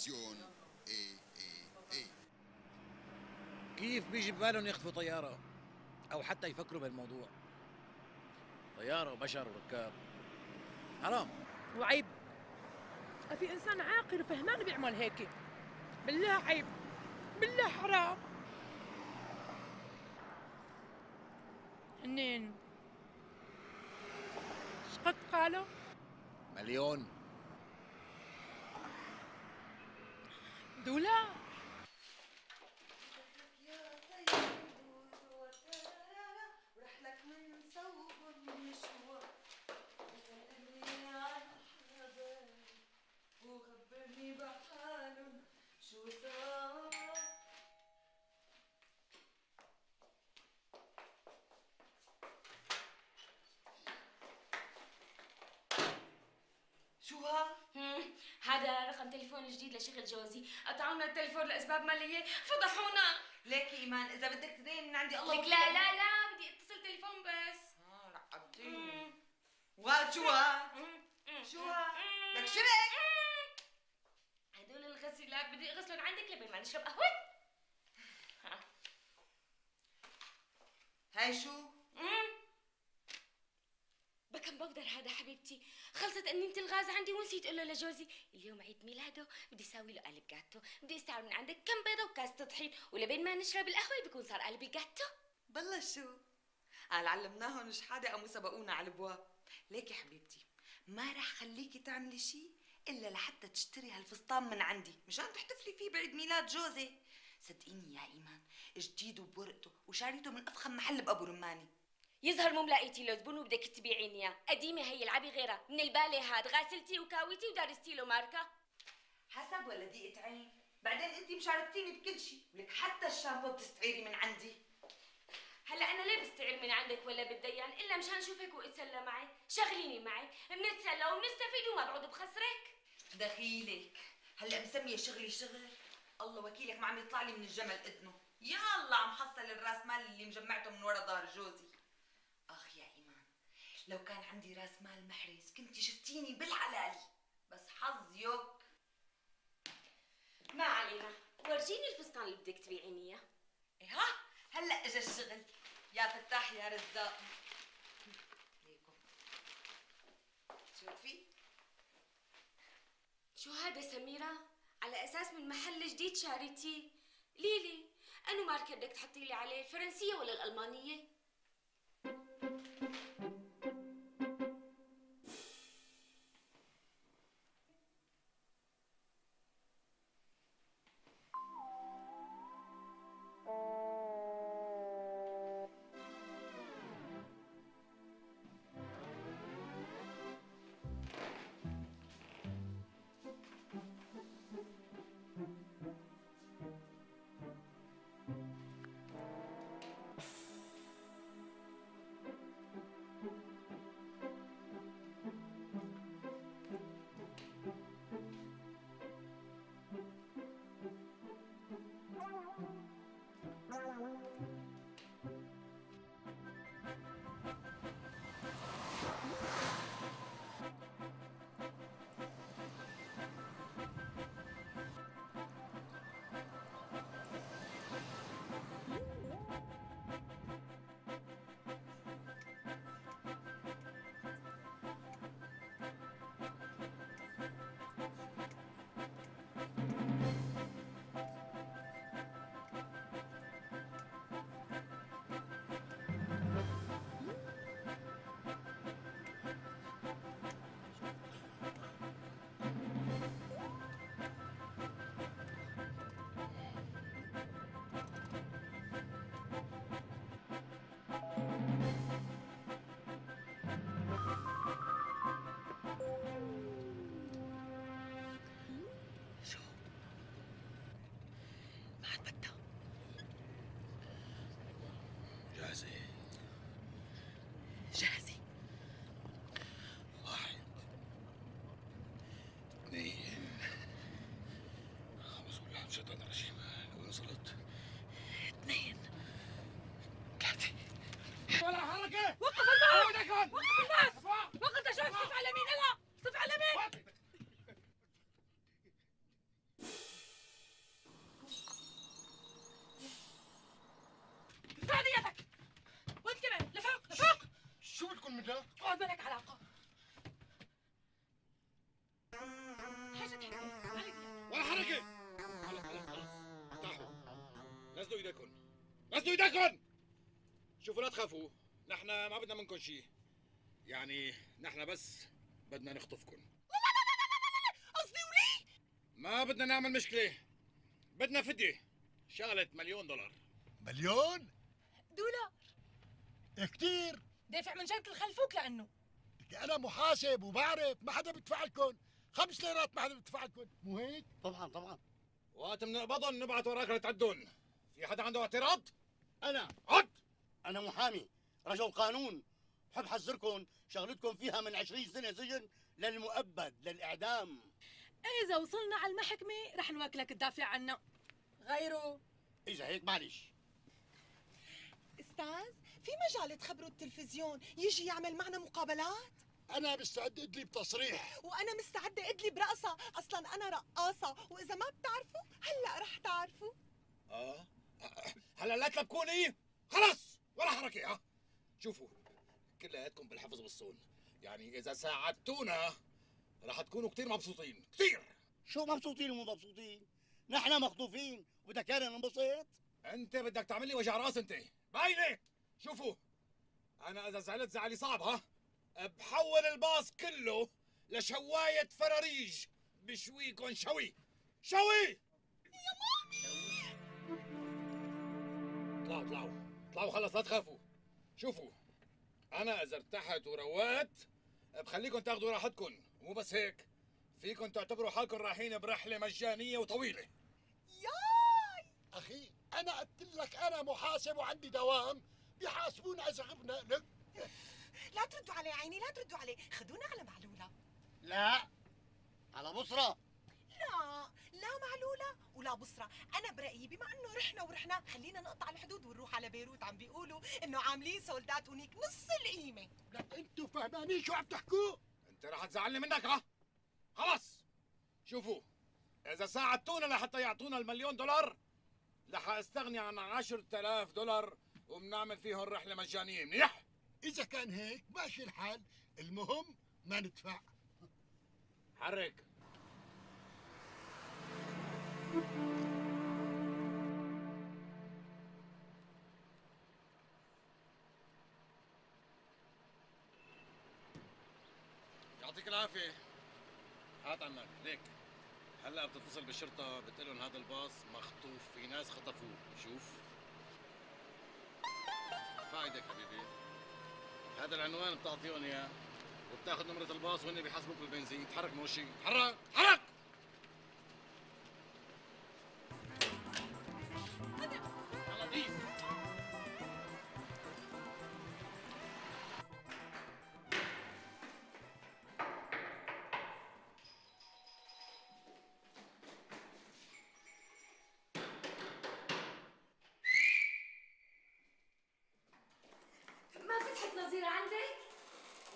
تلفزيون اي اي اي كيف بيجي ببالهم يخطفوا طيارة؟ أو حتى يفكروا بهالموضوع طيارة وبشر وركاب. حرام. وعيب. في إنسان عاقل وفهمان بيعمل هيك. بالله عيب. بالله حرام. هنين شقد قالوا؟ مليون. دولار يا طيب ورح لك من صوب المشوار وسلمني على الحبايب وخبرني بحالهم شو صار شو ها؟ هم، هذا رقم تليفون جديد لشغل جوزي قطعونا التليفون لأسباب مالية. فضحونا. ليكي إيمان إذا بدك تدين من عندي الله لك لا لا لا بدي أتصل تليفون بس. آه رعبتيني وهاد شو؟ شو؟ لك شرك هدول الغسيلات بدي أغسلهم عندك لبين ما نشرب قهوه ها. هاي شو؟ مم. بكم بقدر هذا حبيبتي. خلصت إني الغاز عندي ونسيت أقول له لجوزي. اليوم عيد ميلاده بدي أسوي له قلب جاتو. بدي استعمل من عندك كم بيضة وكاس طحين ولبين ما نشرب القهوة بيكون صار قلب الجاتو بالله شو؟ قال علمناهم شحاده قاموا سبقونا على الابواب ليكي حبيبتي ما رح خليكي تعملي شيء إلا لحتى تشتري هالفستان من عندي. مشان تحتفلي فيه بعيد ميلاد جوزي. صدقيني يا إيمان جديد وبورقته وشاريته من أفخم محل بأبو رماني. يظهر مو ملاقيتي له زبون وبدك تبيعيني إياه. قديمة هي العبي غيرها. من البالة هاد. غاسلتي وكاويتي ودارستي له ماركة. حسب ولا دقيقة عين؟ بعدين انت مشاركتيني بكل شيء ولك حتى الشامبو بتستعيري من عندي. هلا أنا ليه بستعير من عندك ولا بالديان؟ إلا مشان اشوفك وأتسلى معي. شغليني معي. بنتسلى وبنستفيد وما بعود بخسرك. دخيلك. هلا مسمية شغلي شغل. الله وكيلك ما عم يطلع لي من الجمل إذنه. يا الله عم حصل الراس مال اللي مجمعته من ورا ظهر جوزي. لو كان عندي راس مال محرز كنت شفتيني بالحلال. بس حظ يوك ما علينا. ورجيني الفستان اللي بدك تبيعيني إياه. إيه ها؟ هلأ اجى الشغل يا فتاح يا رزاق. ليكم شوفي. شو هذا سميرة؟ على أساس من محل جديد شاريتيه ليلي أنو ماركة بدك تحطي لي عليه؟ الفرنسية ولا الألمانية؟ 아, 맞다. حاجة نزلوا ايديكم نزلوا ايديكم شوفوا لا تخافوا. نحن ما بدنا منكم شيء يعني نحن بس بدنا نخطفكم قصدي ولي؟ ما بدنا نعمل مشكلة. بدنا فدية. شغلة مليون دولار. مليون؟ دولار. كتير. دافع من جيبك الخلفوك لأنه. أنا محاسب وبعرف ما حدا بدفع لكم خمس ليرات ما حدا بدفع لكم مو هيك؟ طبعا طبعا. وقت بنقبضهم نبعت وراك لتعدون في حدا عنده اعتراض؟ أنا. عد! أنا محامي رجل قانون. بحب حذركم شغلتكم فيها من 20 سنة سجن للمؤبد للإعدام. إذا وصلنا على المحكمة رح نواكلك تدافع عنا. غيره. اذا هيك معلش. أستاذ؟ في مجال تخبروا التلفزيون يجي يعمل معنا مقابلات؟ أنا مستعد إدلي بتصريح. وأنا مستعده إدلي برقصه أصلا أنا رقاصة. وإذا ما بتعرفوا هلأ رح تعرفوا. آه. هلأ لا تلبكوني خلص ولا حركة. ها شوفوا كلياتكم بالحفظ بالصون يعني إذا ساعدتونا رح تكونوا كتير مبسوطين. كتير. شو مبسوطين ومو مبسوطين؟ نحن مخطوفين. بدك كان ننبسط؟ أنت بدك تعمل لي وجع رأس أنت. باينة. شوفوا أنا إذا زعلت زعلي صعب ها؟ بحول الباص كله لشواية فراريج بشويكن شوي. شوي! يا مامي! اطلعوا اطلعوا اطلعوا خلص لا تخافوا. شوفوا أنا إذا ارتحت وروقت بخليكم تاخذوا راحتكم. ومو بس هيك فيكم تعتبروا حالكم رايحين برحلة مجانية وطويلة. ياي! أخي أنا قلت لك أنا محاسب وعندي دوام. بيحاسبونا اذا غبنا لك لا تردوا عليه عيني لا تردوا عليه خدونا على معلولة. لا. على بصرة. لا لا معلولة ولا بصرة. أنا برأيي بما أنه رحنا ورحنا خلينا نقطع الحدود ونروح على بيروت. عم بيقولوا إنه عاملين سولدات هونيك نص القيمة. لا أنتوا فهمانين شو عم تحكوا؟ أنت رح تزعلني منك ها؟ خلص شوفوا إذا ساعدتونا لحتى يعطونا المليون دولار رح أستغني عن عشرة آلاف دولار وبنعمل فيهم رحلة مجانية منيح؟ إذا كان هيك ماشي الحال. المهم ما ندفع. حرك. يعطيك العافية. هات عنك ليك. هلأ بتتصل بالشرطة بتقول لهم هذا الباص مخطوف في ناس خطفوه. شوف. فايدك حبيبي. هذا العنوان بتعطيهم إياه. وبتاخذ نمرة الباص وهن بيحاسبوك بالبنزين. تحرك من وشي تحرك! تحرك!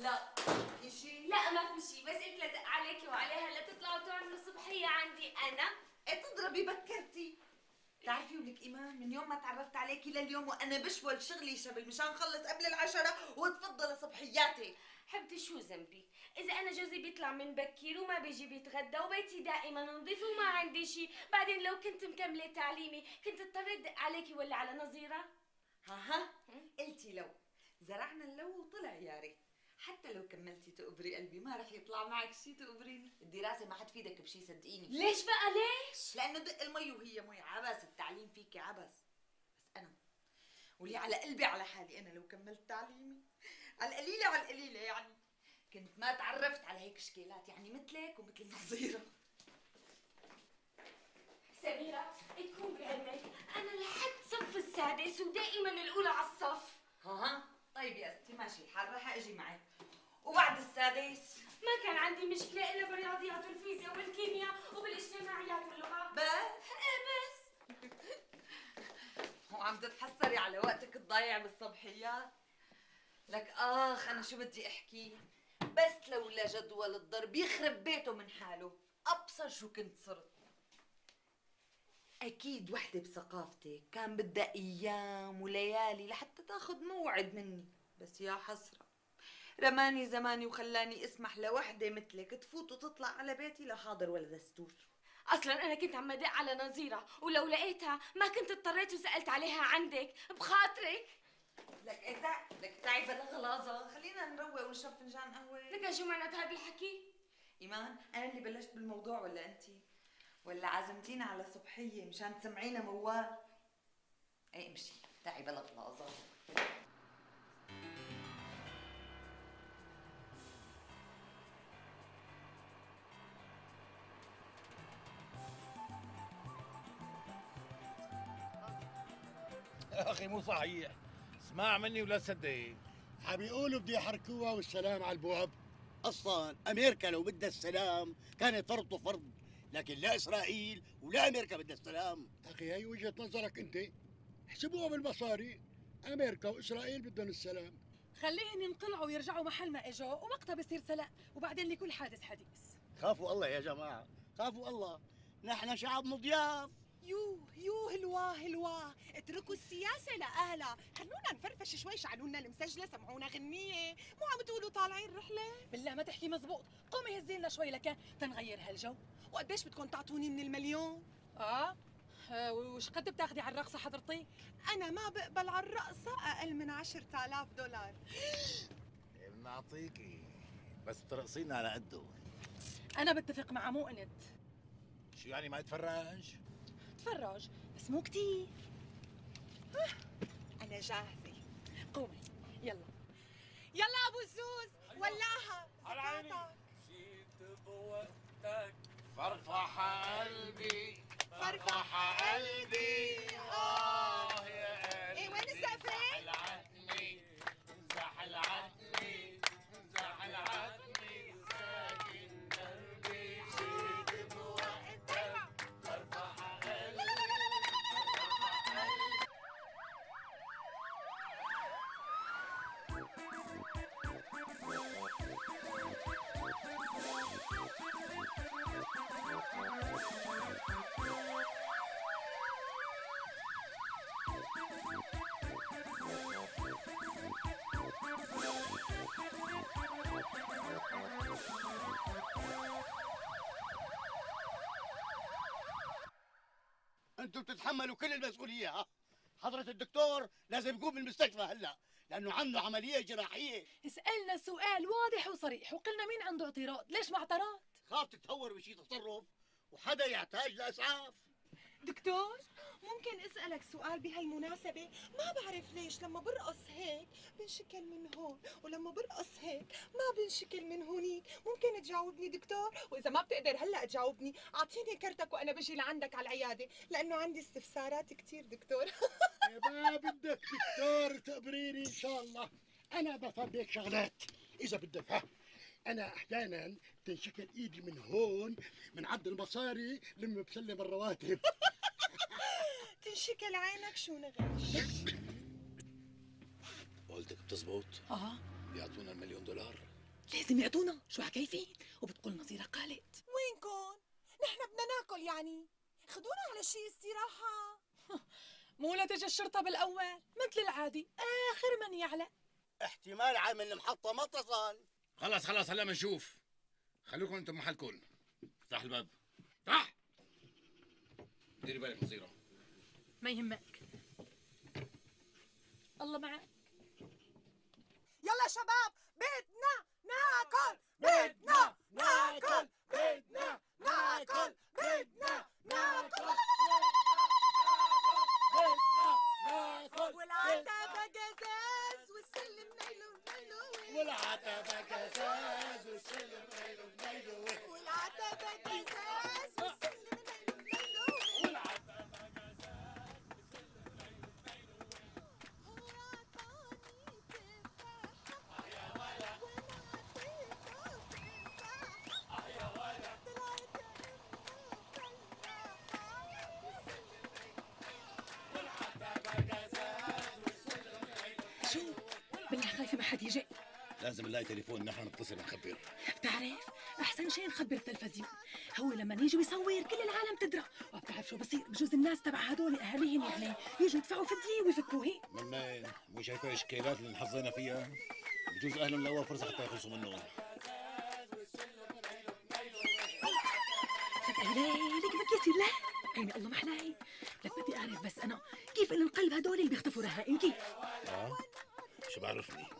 لا في شيء لا ما في شيء بس قلت لدق عليكي وعليها هلا تطلعوا تعملوا صبحية عندي أنا. إيه تضربي بكرتي. بتعرفي ولك إيمان من يوم ما تعرفت عليكي لليوم وأنا بشول شغلي شبل مشان خلص قبل العشرة وتفضل صبحياتي. حبتي شو ذنبي؟ إذا أنا جوزي بيطلع من بكير وما بيجي بيتغدى وبيتي دائما نظيف وما عندي شيء، بعدين لو كنت مكملة تعليمي كنت اضطر ادق عليكي ولا على نظيرة؟ ها ها قلتي لو زرعنا اللو وطلع يا ريت. حتى لو كملتي تقبري قلبي ما رح يطلع معك شي تقبريني الدراسة ما حتفيدك بشي صدقيني. ليش بقى؟ ليش؟ لأنه دق المي وهي مي. عبس التعليم فيكي عبس. بس أنا ولي على قلبي على حالي. أنا لو كملت تعليمي على القليلة على القليلة يعني. كنت ما تعرفت على هيك شكلات يعني مثلك ومثل النظيره سميرة تكون بعلمك. أنا لحد صف السادس ودائما الأولى على الصف. ها ها طيب يا أختي ماشي الحال رح أجي معك وبعد السادس؟ ما كان عندي مشكلة إلا بالرياضيات والفيزياء والكيمياء وبالاجتماعيات واللغة بس؟ إيه بس. وعم تتحسري على وقتك الضايع بالصبحيات لك آخ أنا شو بدي أحكي؟ بس لولا جدول الضرب يخرب بيته من حاله. أبصر شو كنت صرت. أكيد وحدة بثقافتك كان بدها أيام وليالي لحتى تاخذ موعد مني. بس يا حسرة رماني زماني وخلاني أسمح لوحدة مثلك تفوت وتطلع على بيتي لا حاضر ولا دستور أصلا أنا كنت عم ادق على نظيرة ولو لقيتها ما كنت اضطريت وسألت عليها عندك. بخاطرك. لك إيه. لك تعي بلا غلاظه خلينا نروق ونشرب فنجان قهوة. لك شو معنى هذا الحكي؟ إيمان أنا اللي بلشت بالموضوع ولا انت ولا عزمتينا على صبحيه مشان تسمعينا موال إيه امشي. تعي بلا غلاظه يا أخي مو صحيح. اسمع مني ولا تصدق عم يقولوا بده يحركوها والسلام على البواب. أصلا أمريكا لو بدها السلام كانت فرض وفرض. لكن لا إسرائيل ولا أمريكا بدها السلام. أخي هي وجهة نظرك أنت. احسبوها بالمصاري. أمريكا وإسرائيل بدهم السلام. خليهم ينقلعوا ويرجعوا محل ما إجوا ووقتها بصير سلام. وبعدين لكل حادث حديث. خافوا الله يا جماعة. خافوا الله. نحن شعب مضياف. يوه يوه هلواه هلواه اتركوا السياسة لأهلها. خلونا نفرفش شوي. شعلوا لنا المسجلة سمعونا غنية. مو عم تقولوا طالعين رحلة؟ بالله ما تحكي مزبوط. قومي هزي لنا شوي لك تنغير هالجو. وقديش بدكم تعطوني من المليون؟ آه. آه، وش قد بتاخدي على الرقصة حضرتي؟ أنا ما بقبل على الرقصة أقل من عشرة آلاف دولار. بنعطيكي بس ترقصينا على قده. أنا بتفق مع مؤنت شو يعني ما يتفرج؟ تفرج بس مو كتير. أنا جاهزة. قومي يلا. يلا أبو زوز ولعها على عيني. جيت بوقتك أنتم بتتحملوا كل المسؤولية ها؟ حضرة الدكتور لازم يقوم من المستشفى هلأ لأنه عنده عملية جراحية. اسألنا سؤال واضح وصريح وقلنا مين عنده اعتراض؟ ليش ما اعترض؟ خاف تتهور بشي تصرف وحدا يحتاج لأسعاف. دكتور؟ ممكن أسألك سؤال بهالمناسبة؟ ما بعرف ليش لما برقص هيك بنشكل من هون ولما برقص هيك ما بنشكل من هونيك ممكن تجاوبني دكتور؟ وإذا ما بتقدر هلأ تجاوبني. أعطيني كرتك وأنا بجي لعندك على العيادة لأنه عندي استفسارات كتير دكتور. ما بدك دكتور تقبريني إن شاء الله. أنا بفهم بهيك شغلات إذا بدك ها؟ أنا أحيانا تنشكل إيدي من هون من عند المصاري لما بسلم الرواتب تنشكل عينك شو نغش؟ قولتك بتزبط؟ آه بيعطونا المليون دولار. لازم يعطونا. شو حكايفين وبتقول نظيرة قالت. وينكم نحن بدنا ناكل يعني. خدونا على شي استراحة. مو لا تجي الشرطة بالأول. مثل العادي. آخر من يعلق. احتمال عامل المحطه ما اتصل خلص خلص هلا بنشوف. خليكم أنتم محلكم افتح الباب. افتح ديري بالك نظيره ما يهمك. الله معك. يلا شباب بدنا ناكل بدنا ناكل بدنا ناكل بدنا ناكل والعتبة جزاز والسلم نيلو نيلو والعتبة جزاز والسلم نيلو نيلو والعتبة جزاز والسلم نيلو نيلو هو عطاني تفاحة وأنا عطيته تفاحة طلعت شو؟ بالله خايفة ما حد يجي. لازم نلاقي تليفون نحن نتصل نخبر. بتعرف؟ أحسن شيء نخبر التلفزيون. هو لما يجي ويصور كل العالم تدرى. وبتعرف شو بصير؟ بجوز الناس تبع هدول أهاليهم يعني يجوا يدفعوا فدية ويفكوهن منين مو شايفة اشكالات اللي انحظينا فيها؟ بجوز أهلهم لقوا فرصة حتى يخلصوا منهم. فتقليلك بصير لا؟ عيني الله محلاي لك بدي أعرف بس أنا كيف إن القلب هدول اللي بيختفوا رهائن؟ كيف؟ آه شو بعرفني؟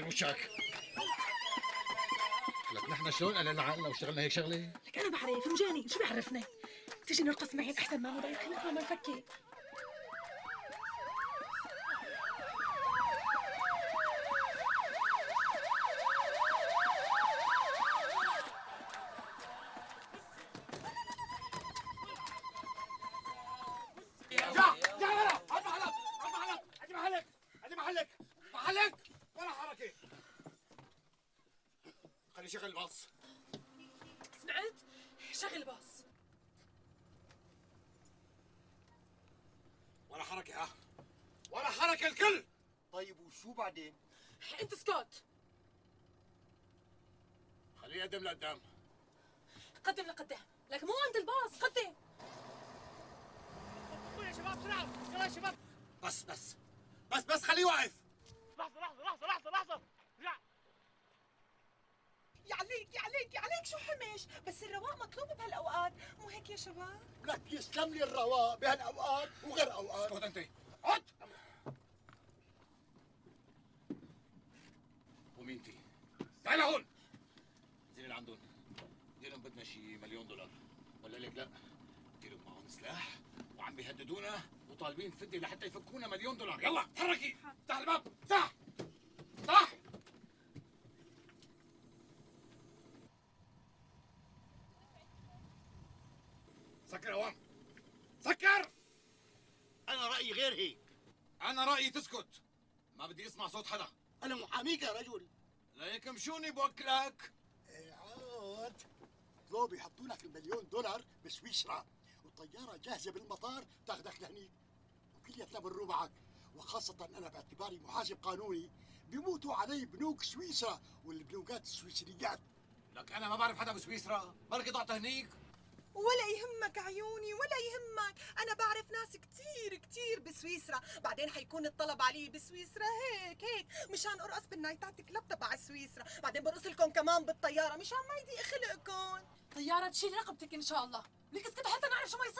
دير وشك لك نحن شلون؟ قلنا عقلنا واشتغلنا هيك شغلة؟ لك أنا بعرف مجاني شو بيعرفنا تيجي نرقص معي احسن ما نضيع خلقنا ما نفكر جا جا هلا هات محلك هات محلك ادي محلك ادي محلك محلك ولا حركه خلي شغل الباص سمعت شغل باص ولا حركة ها ولا حركة الكل. طيب وشو بعدين؟ أنت اسكت خليه يقدم لقدام. قدم لقدام لك مو عند الباص قدم. يا شباب بسرعة يلا يا شباب. بس بس. بس بس خليه واقف. لحظة لحظة لحظة لحظة لحظة. يعليك يعليك يعليك. شو حمش؟ بس الرواق مطلوب بهالأوقات. مو هيك يا شباب؟ لك يسلم لي الرواق بهالأوقات وغير أوقات. اسكت أنت. اقعد قومي انت تعال هون انزلي لعندهم ديرهم بدنا شي مليون دولار. ولا لك لا. ديرهم معهم سلاح وعم بيهددونا وطالبين فدية لحتى يفكونا مليون دولار. يلا تحركي. افتح الباب. افتح تسكت. ما بدي اسمع صوت حدا. أنا محاميك يا رجل. لا يكمشوني بوكلك. عاد. لو بيحطوا لك المليون دولار بسويسرا والطيارة جاهزة بالمطار تاخذك لهنيك. وكلياتنا بنروح معك وخاصة أنا باعتباري محاسب قانوني. بيموتوا علي بنوك سويسرا والبنوكات السويسريات. لك أنا ما بعرف حدا بسويسرا. بركي ضعت هنيك؟ ولا يهمك عيوني ولا يهمك. أنا بعرف ناس كتير كتير بسويسرا. بعدين حيكون الطلب علي بسويسرا هيك هيك. مشان أرقص بالنايتات كلاب تبع سويسرا. بعدين برقص لكم كمان بالطيارة. مشان ما يضيق خلقكم. طيارة تشيل رقبتك إن شاء الله. لك اسكت حتى نعرف شو ما يصير.